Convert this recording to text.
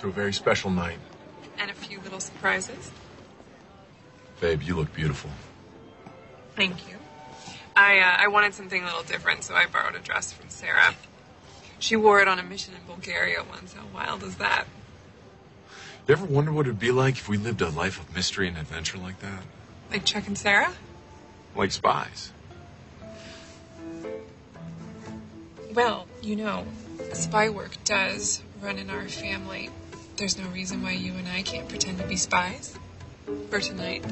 to a very special night. And a few little surprises. Babe, you look beautiful. Thank you. I, uh, I wanted something a little different, so I borrowed a dress from Sarah. She wore it on a mission in Bulgaria once. How wild is that? You ever wonder what it'd be like if we lived a life of mystery and adventure like that? Like Chuck and Sarah? Like spies. Well, you know, spy work does run in our family. There's no reason why you and I can't pretend to be spies. For tonight.